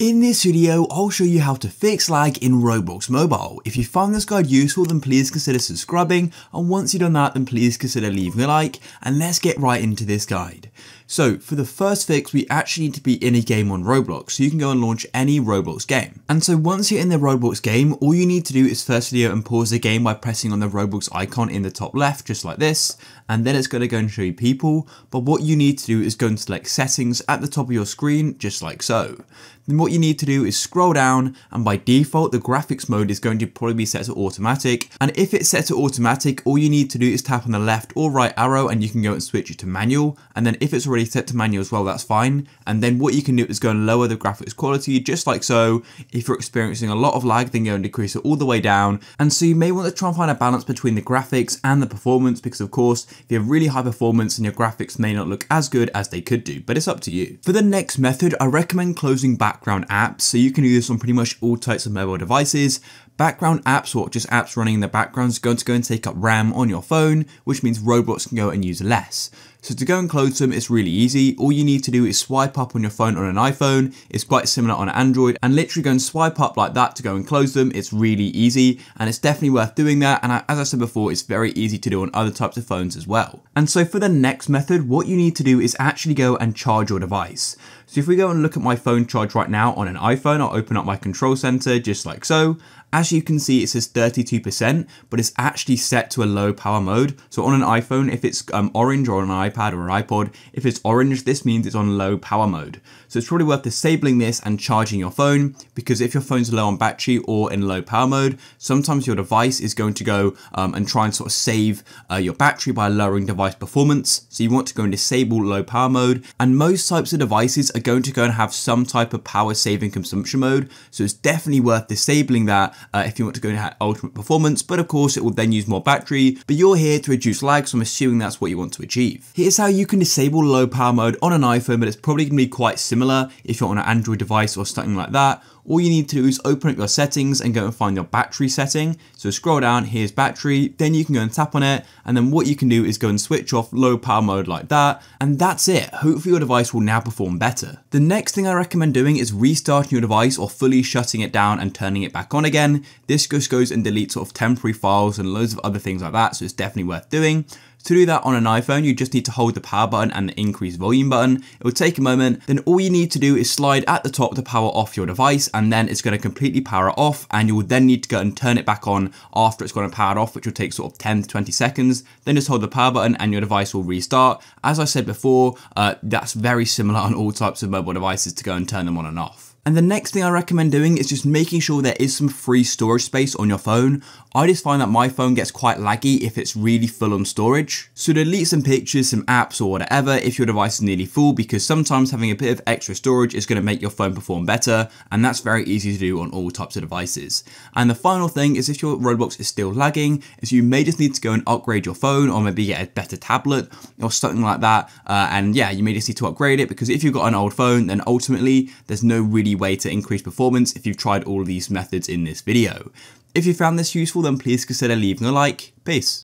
In this video, I'll show you how to fix lag in Roblox Mobile. If you found this guide useful, then please consider subscribing, and once you've done that, then please consider leaving a like, and let's get right into this guide. So for the first fix, we actually need to be in a game on Roblox, so you can go and launch any Roblox game. And so once you're in the Roblox game, all you need to do is first video and pause the game by pressing on the Roblox icon in the top left, just like this, and then it's going to go and show you people, but what you need to do is go and select settings at the top of your screen, just like so. Then what you need to do is scroll down, and by default, the graphics mode is going to probably be set to automatic, and if it's set to automatic, all you need to do is tap on the left or right arrow and you can go and switch it to manual, and then if it's already set to manual as well, that's fine. And then what you can do is go and lower the graphics quality just like so. If you're experiencing a lot of lag, then go and decrease it all the way down. And so you may want to try and find a balance between the graphics and the performance because of course, if you have really high performance and your graphics may not look as good as they could do, but it's up to you. For the next method, I recommend closing background apps. So you can do this on pretty much all types of mobile devices. Background apps or just apps running in the background is going to go and take up RAM on your phone, which means Roblox can go and use less. So to go and close them, it's really easy. All you need to do is swipe up on your phone on an iPhone. It's quite similar on Android and literally go and swipe up like that to go and close them. It's really easy and it's definitely worth doing that. And as I said before, it's very easy to do on other types of phones as well. And so for the next method, what you need to do is actually go and charge your device. So if we go and look at my phone charge right now on an iPhone, I'll open up my control center just like so. As you can see, it says 32%, but it's actually set to a low power mode. So on an iPhone, if it's um, orange or on an iPad or an iPod, if it's orange, this means it's on low power mode. So it's probably worth disabling this and charging your phone because if your phone's low on battery or in low power mode, sometimes your device is going to go um, and try and sort of save uh, your battery by lowering device performance. So you want to go and disable low power mode. And most types of devices are going to go and have some type of power saving consumption mode. So it's definitely worth disabling that uh, if you want to go and have ultimate performance. But of course, it will then use more battery. But you're here to reduce lag, so I'm assuming that's what you want to achieve. Here's how you can disable low power mode on an iPhone, but it's probably going to be quite similar if you're on an Android device or something like that. All you need to do is open up your settings and go and find your battery setting. So scroll down, here's battery, then you can go and tap on it. And then what you can do is go and switch off low power mode like that. And that's it. Hopefully your device will now perform better. The next thing I recommend doing is restarting your device or fully shutting it down and turning it back on again. This just goes and deletes sort of temporary files and loads of other things like that. So it's definitely worth doing. To do that on an iPhone, you just need to hold the power button and the increase volume button. It will take a moment. Then all you need to do is slide at the top to power off your device and then it's going to completely power off and you will then need to go and turn it back on after it's going to power off, which will take sort of 10 to 20 seconds. Then just hold the power button and your device will restart. As I said before, uh, that's very similar on all types of mobile devices to go and turn them on and off. And the next thing I recommend doing is just making sure there is some free storage space on your phone. I just find that my phone gets quite laggy if it's really full on storage. So delete some pictures, some apps or whatever if your device is nearly full because sometimes having a bit of extra storage is going to make your phone perform better and that's very easy to do on all types of devices. And the final thing is if your Roblox is still lagging is you may just need to go and upgrade your phone or maybe get a better tablet or something like that. Uh, and yeah, you may just need to upgrade it because if you've got an old phone then ultimately there's no really way to increase performance if you've tried all of these methods in this video. If you found this useful then please consider leaving a like. Peace.